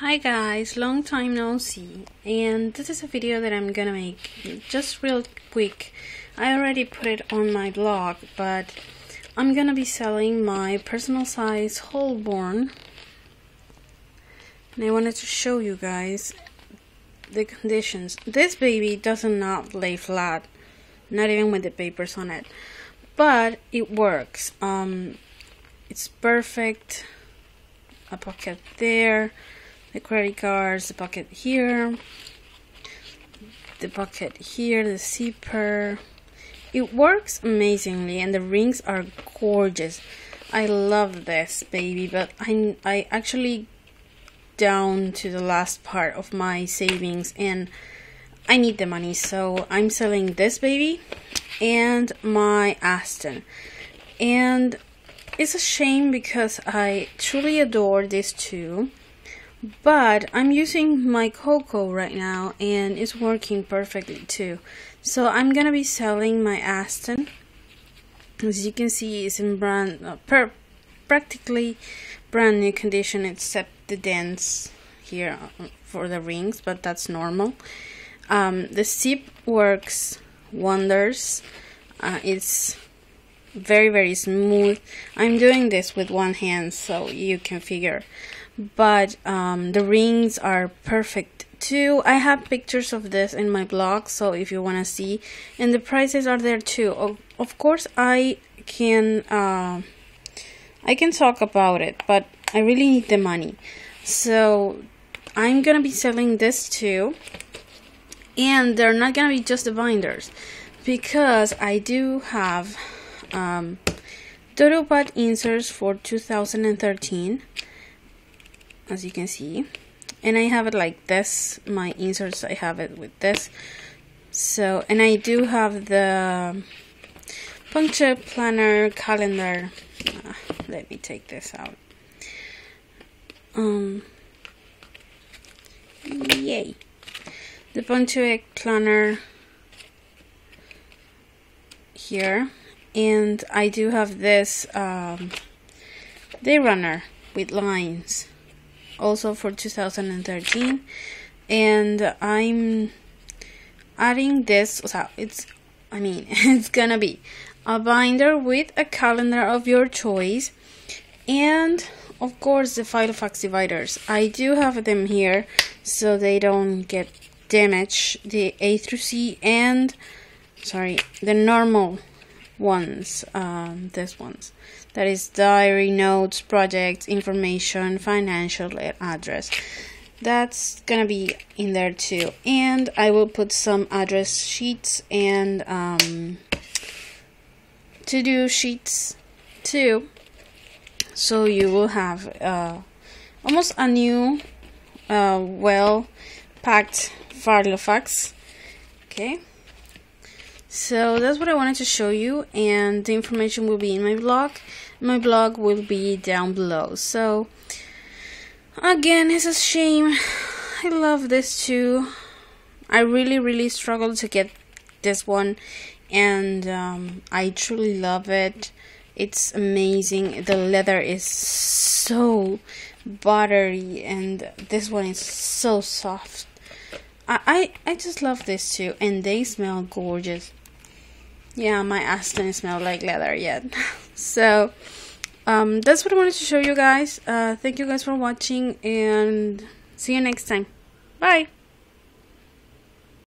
Hi guys, long time no see and this is a video that I'm gonna make just real quick. I already put it on my blog but I'm gonna be selling my personal size Holborn and I wanted to show you guys the conditions. This baby does not lay flat, not even with the papers on it, but it works. Um, it's perfect. A pocket there the credit cards, the bucket here, the bucket here, the zipper. It works amazingly and the rings are gorgeous. I love this baby, but I I actually down to the last part of my savings and I need the money, so I'm selling this baby and my Aston. And it's a shame because I truly adore these two but I'm using my Coco right now and it's working perfectly too. So I'm gonna be selling my Aston. As you can see, it's in brand uh, practically brand new condition except the dents here uh, for the rings, but that's normal. Um, the zip works wonders. Uh, it's very very smooth. I'm doing this with one hand so you can figure but um, the rings are perfect too. I have pictures of this in my blog, so if you want to see, and the prices are there too. Of, of course, I can uh, I can talk about it, but I really need the money, so I'm gonna be selling this too, and they're not gonna be just the binders, because I do have um, Dodo Pad inserts for 2013 as you can see. And I have it like this. My inserts I have it with this. So and I do have the punctuate planner calendar. Uh, let me take this out. Um yay. The punctuate planner here. And I do have this um, day runner with lines also for 2013 and I'm adding this so it's I mean it's gonna be a binder with a calendar of your choice. And of course the Filofax dividers. I do have them here so they don't get damaged. The A through C and sorry the normal ones um, this ones. That is diary notes projects information financial address. That's gonna be in there too. And I will put some address sheets and um, to do sheets too. So you will have uh, almost a new uh, well packed Filofax okay so that's what I wanted to show you and the information will be in my blog my blog will be down below. So again it's a shame. I love this too. I really really struggled to get this one and um, I truly love it. It's amazing. The leather is so buttery and this one is so soft I, I, I just love this too and they smell gorgeous. Yeah my Aston smell like leather yet. So um, that's what I wanted to show you guys. Uh, thank you guys for watching and see you next time. Bye